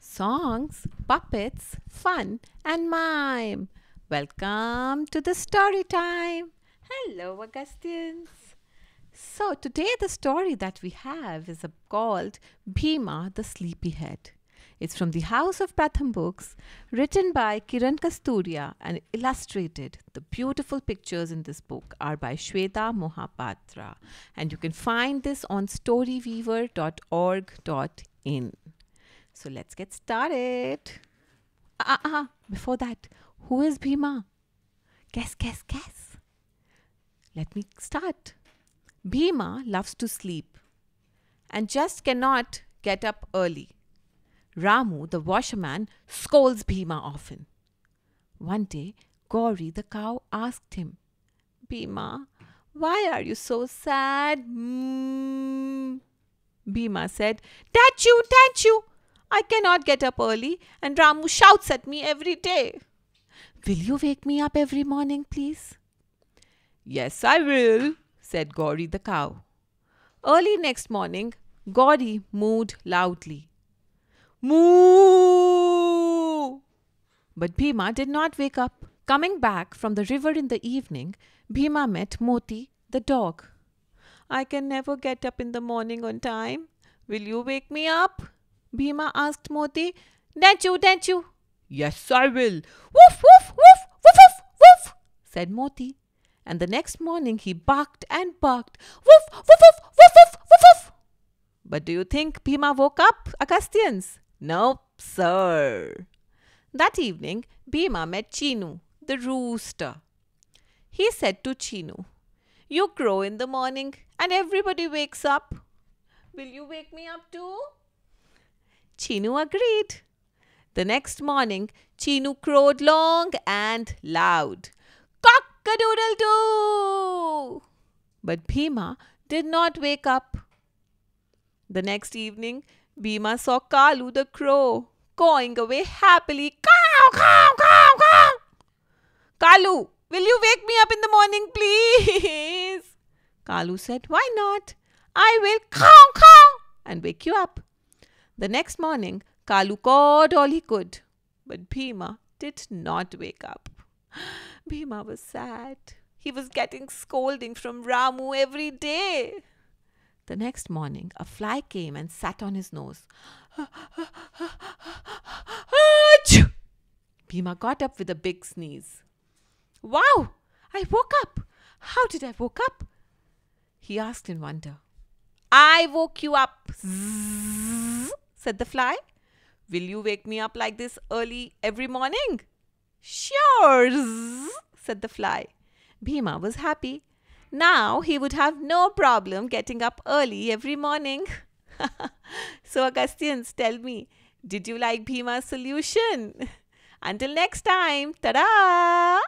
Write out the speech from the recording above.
Songs, puppets, fun, and mime. Welcome to the story time. Hello, Agastyans. So, today the story that we have is called Bheema the Sleepyhead. It's from the House of Pratham Books, written by Kiran Kasturia and illustrated. The beautiful pictures in this book are by Shweta Mohapatra, and you can find this on storyweaver.org.in. So let's get started. Ah, uh, uh, before that, who is Bheema? Guess, guess, guess. Let me start. Bheema loves to sleep and just cannot get up early. Ramu, the washerman, scolds Bheema often. One day, Gauri the cow asked him, Bheema, why are you so sad? Mm. Bheema said, Tachu, Tachu, I cannot get up early, and Ramu shouts at me every day. Will you wake me up every morning, please? Yes, I will, said Gauri the cow. Early next morning, Gauri mooed loudly. Moo! But Bheema did not wake up. Coming back from the river in the evening, Bheema met Moti, the dog. I can never get up in the morning on time. Will you wake me up? Bheema asked Moti. Dachu, Dachu. Yes, I will. Woof, woof, woof, woof, woof, woof, said Moti. And the next morning he barked and barked. Woof, woof, woof, woof, woof, woof, woof. But do you think Bheema woke up, Agastyans? Nope, sir. That evening, Bheema met Chinu, the rooster. He said to Chinu, You crow in the morning and everybody wakes up. Will you wake me up too? Chinu agreed. The next morning, Chinu crowed long and loud. Cock-a-doodle-doo! But Bheema did not wake up. The next evening, Bheema saw Kalu the crow cawing away happily. Caw, caw, caw, caw. Kalu, will you wake me up in the morning, please? Kalu said, Why not? I will caw, caw, and wake you up. The next morning, Kalu cawed all he could, but Bheema did not wake up. Bheema was sad. He was getting scolding from Ramu every day. The next morning, a fly came and sat on his nose. Bheema got up with a big sneeze. Wow! I woke up! How did I woke up? He asked in wonder. I woke you up, Zzz, said the fly. Will you wake me up like this early every morning? Sure, said the fly. Bheema was happy. Now he would have no problem getting up early every morning. so, Agastyans, tell me, did you like Bheema's solution? Until next time, ta-da!